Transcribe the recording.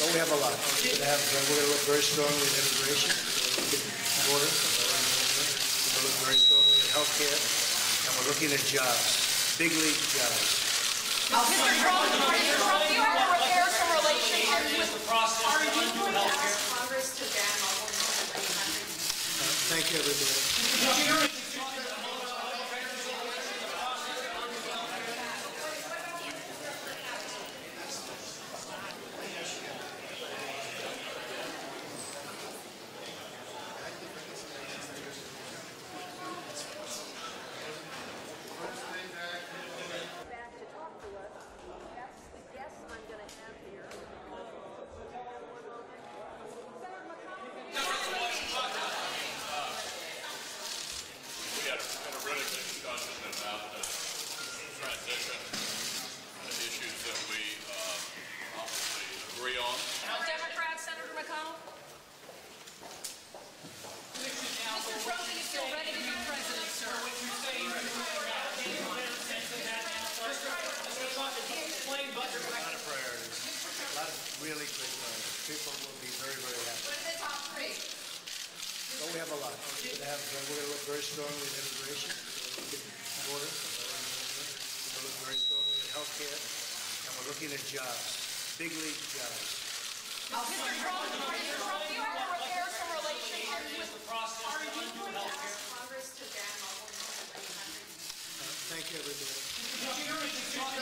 But we have a lot. We're gonna have, we're gonna look very strongly at immigration, border. We're gonna look very strongly at healthcare, and we're looking at jobs, big league jobs. Mr. Trump, Mr. Trump, do you have to repair some relationships with, are you going to ask Congress to ban Muslims in? Thank you, everybody. back to talk to us. That's the guest I'm going to have here. Senator McConnell, We had a, had a really good discussion about the transition and the issues that we uh, obviously agree on. Democrat, McConnell? Mr. Trump, you still ready to be president, sir? A lot of priorities, a lot of really great priorities. People will be very, very happy. What are the top three? But we have a lot. We're gonna have, we're gonna look very strongly at immigration, border. We're gonna look very strongly at healthcare, and we're looking at jobs, big league jobs. Mr. Trump, Mr. Trump, you have to repair some relationships with, are you going to ask Congress to ban Muslims in the country? Thank you, everybody.